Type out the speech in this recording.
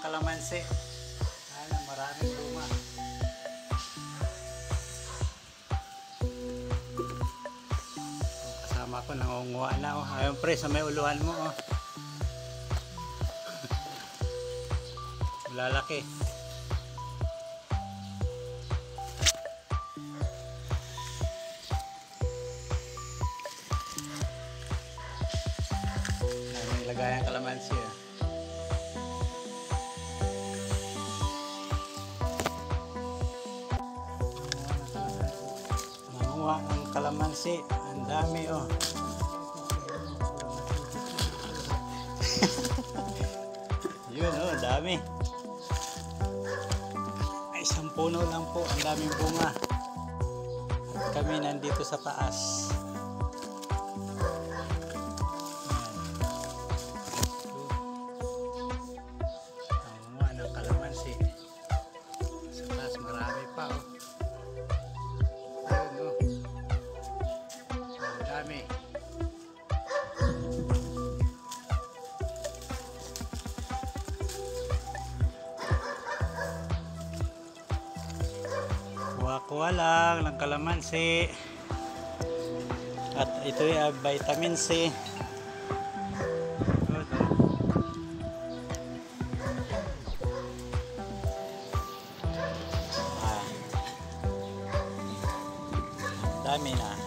kalamansi. Ano, maraming bunga. Kasama ko, nangunguha na. Oh. Ayun pre, sa may uluhan mo. Oh. Lalaki. Ay, may lagayan kalamansi. Manguha ng kalamansi. Ang dami oh. Yun oh, dami. Ay, isang puno lang po. Ang daming bunga. At kami nandito sa taas. Manguha ng kalamansi. Sa taas marami pa oh. Kuha-kuha lang ng kalamansi. At ito ay vitamin C. Ah. Dami na.